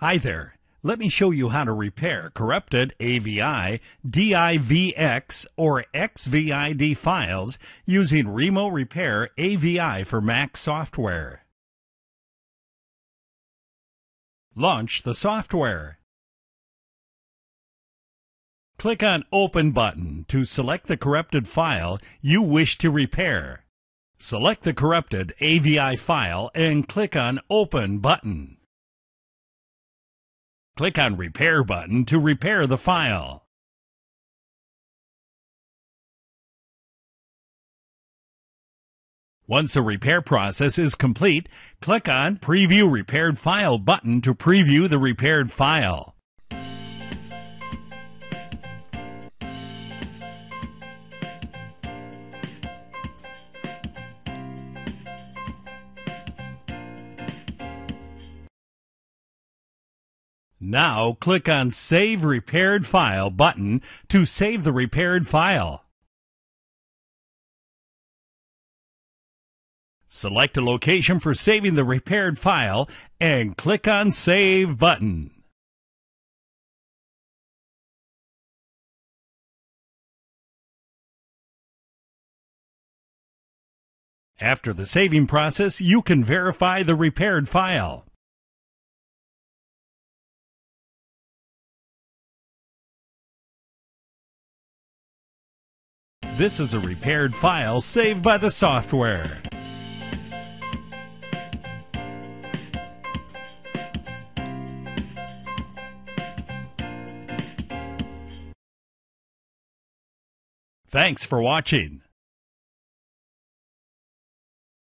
Hi there. Let me show you how to repair corrupted AVI, DIVX, or XVID files using Remo Repair AVI for Mac software. Launch the software. Click on Open button to select the corrupted file you wish to repair. Select the corrupted AVI file and click on Open button. Click on Repair button to repair the file. Once the repair process is complete, click on Preview Repaired File button to preview the repaired file. Now click on Save Repaired File button to save the repaired file. Select a location for saving the repaired file and click on Save button. After the saving process, you can verify the repaired file. This is a repaired file saved by the software. Thanks for watching.